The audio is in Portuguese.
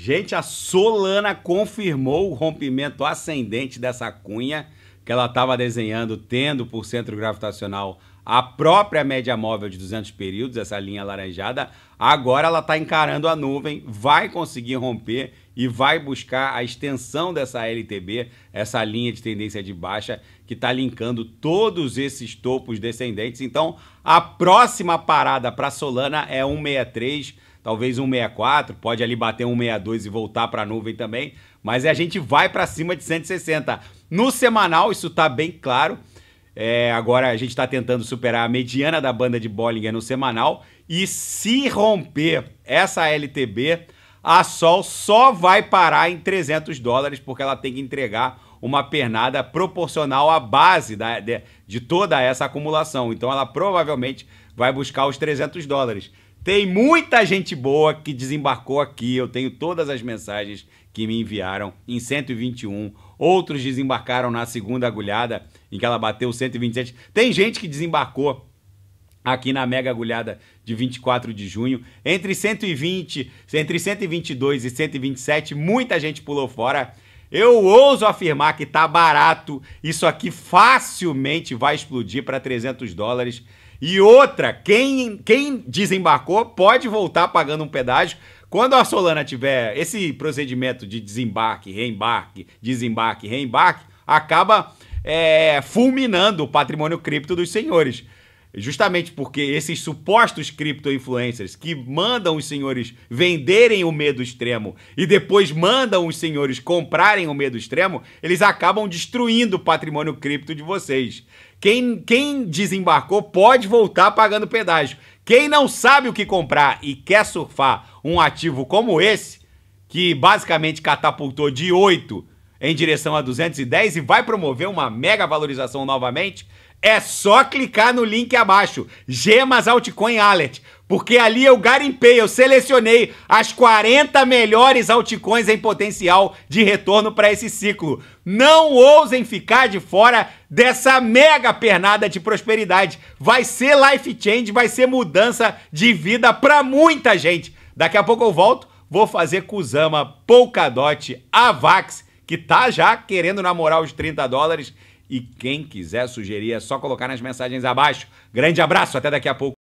Gente, a Solana confirmou o rompimento ascendente dessa cunha que ela estava desenhando, tendo por centro gravitacional a própria média móvel de 200 períodos, essa linha alaranjada. Agora ela está encarando a nuvem, vai conseguir romper e vai buscar a extensão dessa LTB, essa linha de tendência de baixa, que está linkando todos esses topos descendentes. Então, a próxima parada para Solana é 163 talvez 164, pode ali bater 162 e voltar para a nuvem também, mas a gente vai para cima de 160. No semanal, isso está bem claro. É, agora a gente está tentando superar a mediana da banda de Bollinger no semanal. E se romper essa LTB, a Sol só vai parar em 300 dólares, porque ela tem que entregar uma pernada proporcional à base da, de, de toda essa acumulação. Então ela provavelmente vai buscar os 300 dólares. Tem muita gente boa que desembarcou aqui. Eu tenho todas as mensagens que me enviaram em 121. Outros desembarcaram na segunda agulhada, em que ela bateu 127. Tem gente que desembarcou aqui na mega agulhada de 24 de junho. Entre 120, entre 122 e 127, muita gente pulou fora. Eu ouso afirmar que tá barato. Isso aqui facilmente vai explodir para 300 dólares. E outra, quem, quem desembarcou pode voltar pagando um pedágio. Quando a Solana tiver esse procedimento de desembarque, reembarque, desembarque, reembarque, acaba é, fulminando o patrimônio cripto dos senhores. Justamente porque esses supostos cripto-influencers que mandam os senhores venderem o medo extremo e depois mandam os senhores comprarem o medo extremo, eles acabam destruindo o patrimônio cripto de vocês. Quem, quem desembarcou pode voltar pagando pedágio. Quem não sabe o que comprar e quer surfar um ativo como esse, que basicamente catapultou de 8 em direção a 210 e vai promover uma mega valorização novamente, é só clicar no link abaixo, Gemas Altcoin Alert, porque ali eu garimpei, eu selecionei as 40 melhores altcoins em potencial de retorno para esse ciclo. Não ousem ficar de fora dessa mega pernada de prosperidade. Vai ser life change, vai ser mudança de vida para muita gente. Daqui a pouco eu volto, vou fazer Kusama, Polkadot, Avax, que tá já querendo namorar os 30 dólares e quem quiser sugerir é só colocar nas mensagens abaixo. Grande abraço, até daqui a pouco.